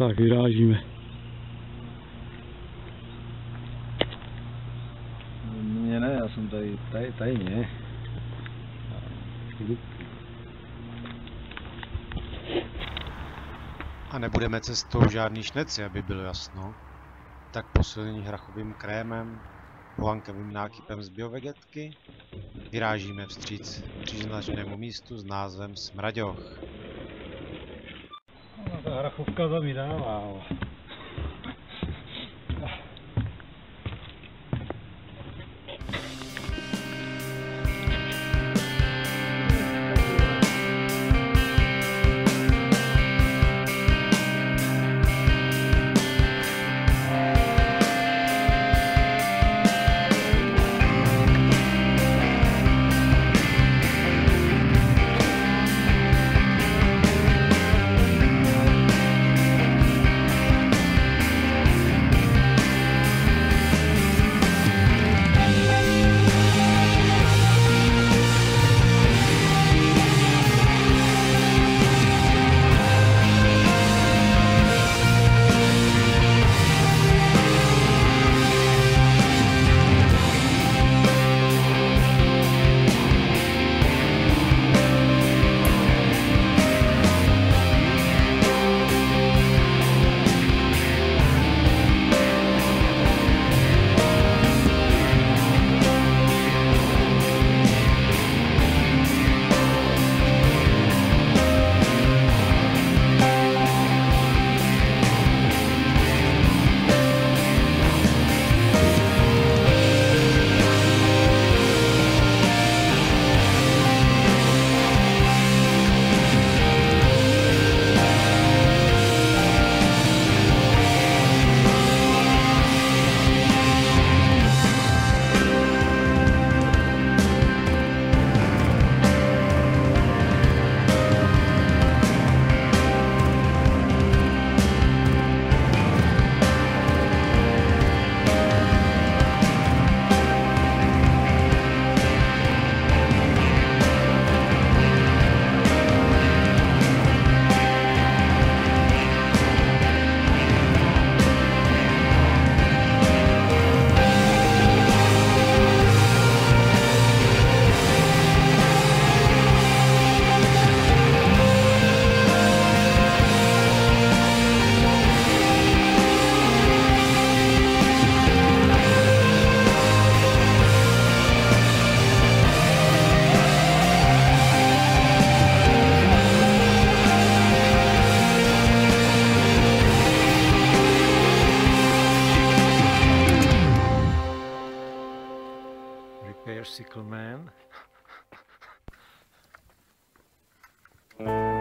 Tak, vyrážíme. Mně ne, já jsem tady, tady, tady ne. A nebudeme cestou žádný šneci, aby bylo jasno. Tak posilní hrachovým krémem, pohankovým nákypem z biovegetky, vyrážíme vstříc příznačnému místu s názvem Smraďoch. 알아 국가감이다. 와우. bicycle man.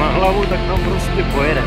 na hlavu, tak tam prostě pojede.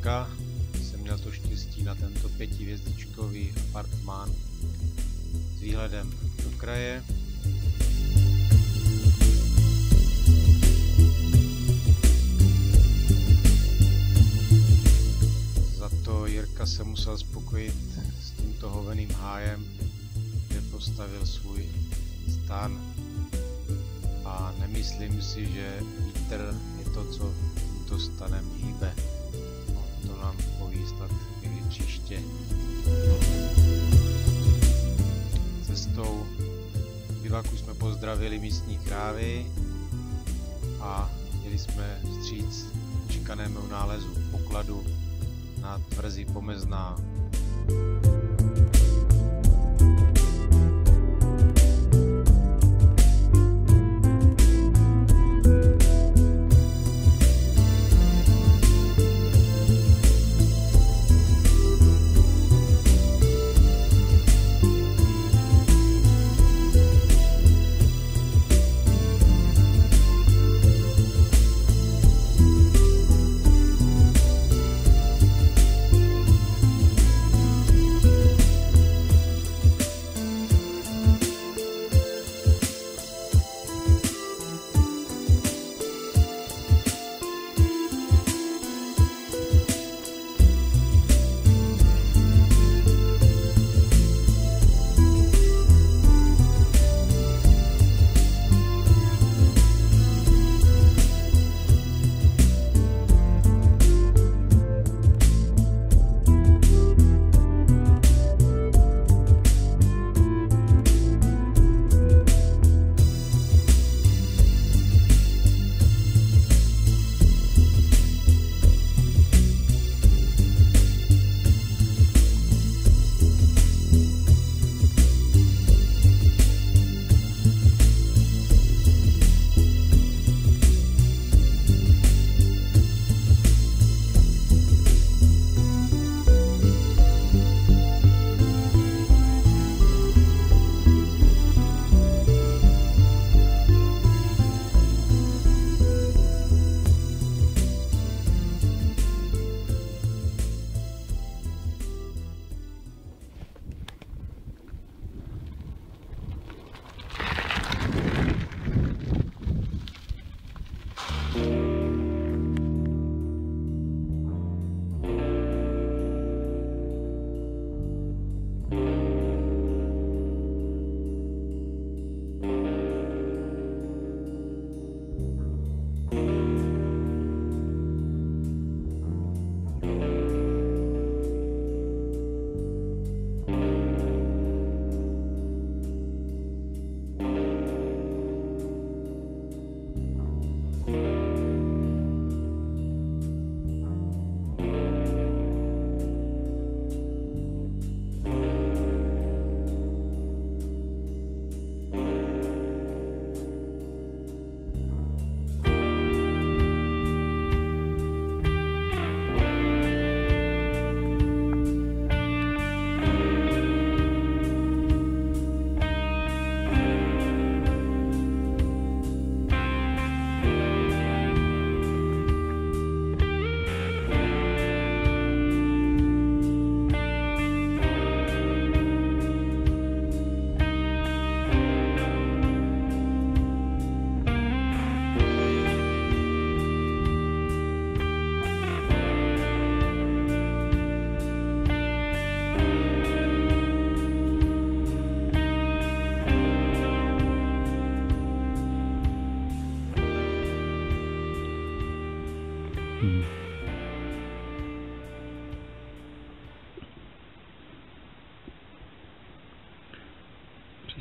Bouřka. Jsem měl to štěstí na tento pětivězdičkový apartmán s výhledem do kraje. Za to Jirka se musel spokojit s tímto hoveným hájem, kde postavil svůj stan. A nemyslím si, že vítr je to, co tímto stanem hýbe. Nám poví snad někdy příště. Cestou bivaku jsme pozdravili místní krávy a jeli jsme vstříc čekanému nálezu pokladu na tvrzi pomezná.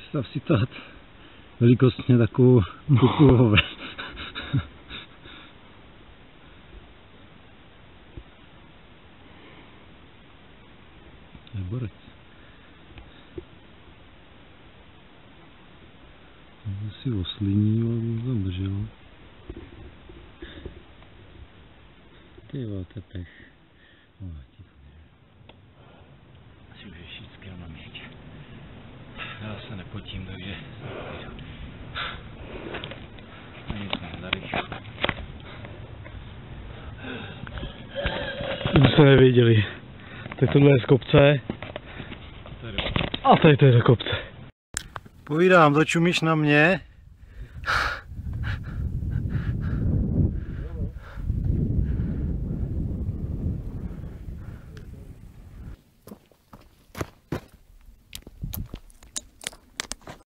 Představ si tát velikostně takovou kuku oven. To je borec. To si osliní, ale bych tam držel. Ty vole, to je pech. Vole, ti to Asi už je všechno na místě. Já se nepotím, takže... A nic ne, tady. To byste nevěděli. Tak tohle je z kopce. A tady to je do kopce. Povídám, začumíš na mě.